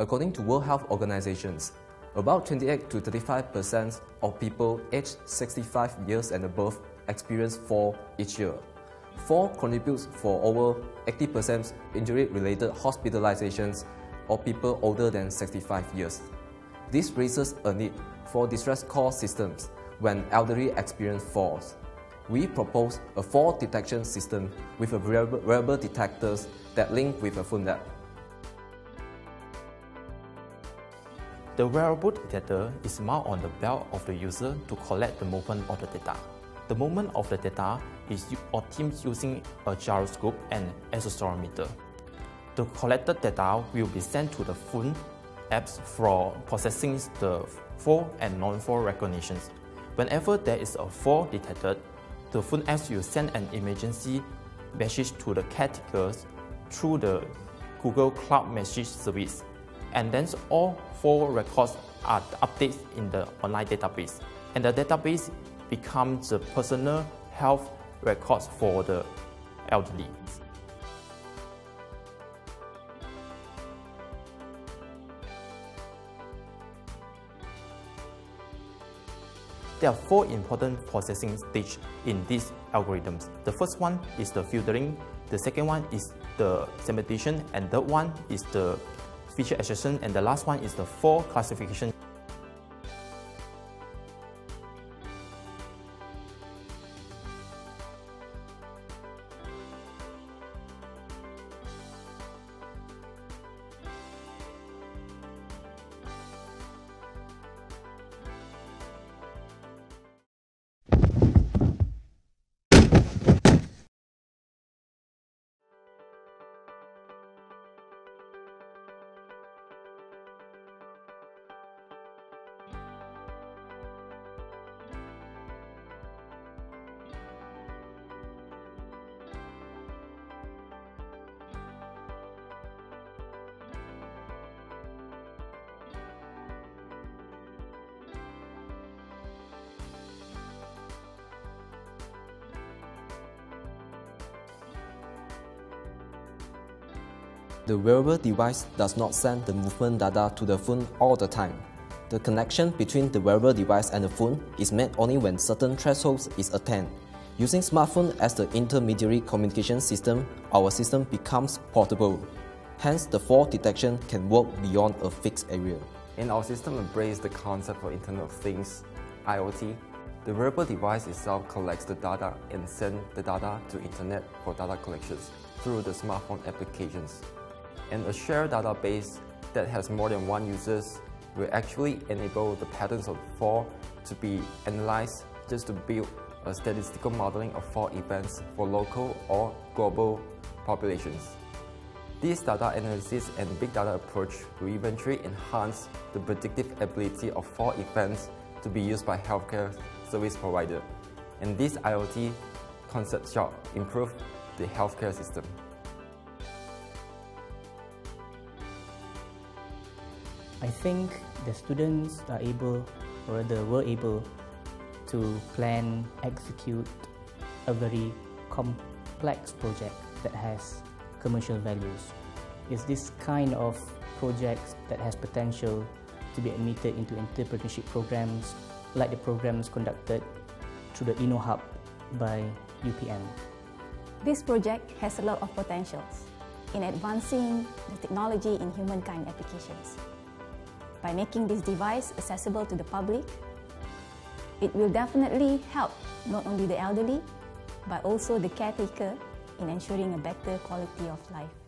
According to World Health Organizations, about 28 to 35% of people aged 65 years and above experience fall each year. Fall contributes for over 80% injury-related hospitalizations of people older than 65 years. This raises a need for distress call systems when elderly experience falls. We propose a fall detection system with a wearable detectors that link with a phone app. The wearable detector is mounted on the belt of the user to collect the movement of the data. The movement of the data is obtained using a gyroscope and accelerometer. The collected data will be sent to the phone apps for processing the fall and non-fall recognitions. Whenever there is a fall detected, the phone apps will send an emergency message to the caretakers through the Google Cloud Message Service and then all four records are updated in the online database. And the database becomes the personal health records for the elderly. There are four important processing stages in these algorithms. The first one is the filtering, the second one is the segmentation, and the third one is the feature extraction, and the last one is the four classification. The wearable device does not send the movement data to the phone all the time. The connection between the wearable device and the phone is made only when certain thresholds is attained. Using smartphone as the intermediary communication system, our system becomes portable. Hence, the fall detection can work beyond a fixed area. And our system embraces the concept of Internet of Things, IoT. The wearable device itself collects the data and sends the data to Internet for data collections through the smartphone applications and a shared database that has more than one users will actually enable the patterns of fall to be analyzed just to build a statistical modeling of fall events for local or global populations. This data analysis and big data approach will eventually enhance the predictive ability of fall events to be used by healthcare service provider. And this IoT concept shall improve the healthcare system. I think the students are able, or rather were able, to plan, execute a very complex project that has commercial values. It's this kind of projects that has potential to be admitted into entrepreneurship programs like the programs conducted through the InnoHub by UPM. This project has a lot of potentials in advancing the technology in humankind applications. By making this device accessible to the public, it will definitely help not only the elderly, but also the caretaker in ensuring a better quality of life.